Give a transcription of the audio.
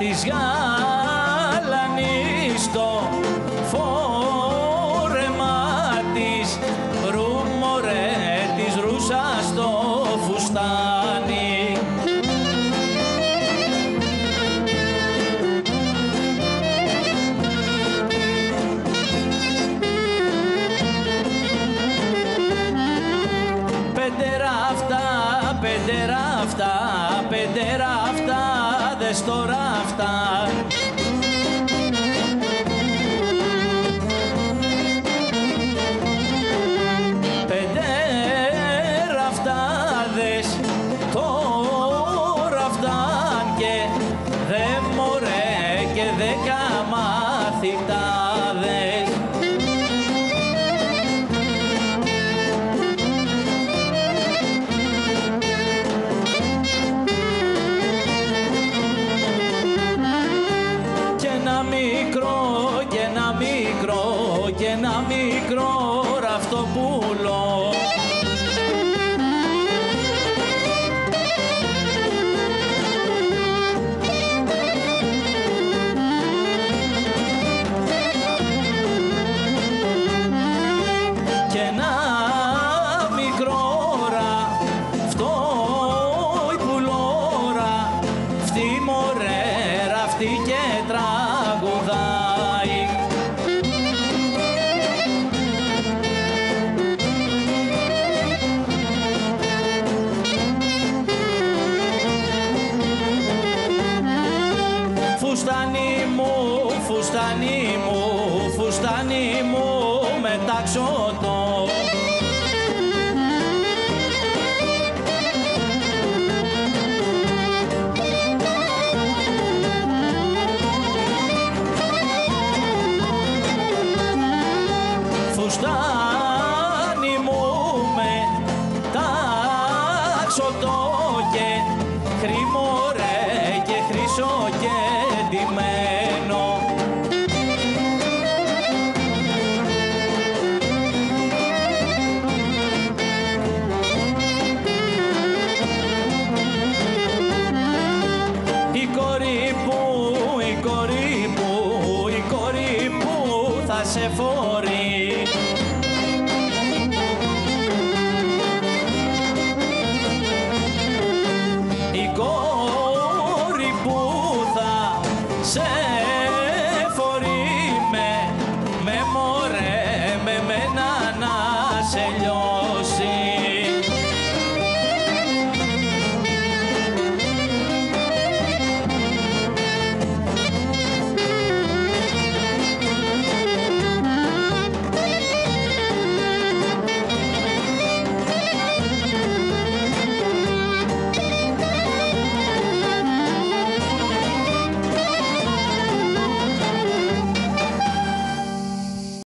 He's. Πέντε ράφτα, πέντε ράφτα, δες τώρα αυτά. Πέντε ραφτάδες τώρα φτάν και δε μωρέ και δέκα μαθητάδες. Μικρό και ένα μικρό και ένα μικρό μεταξωτό φουστάνι se forem.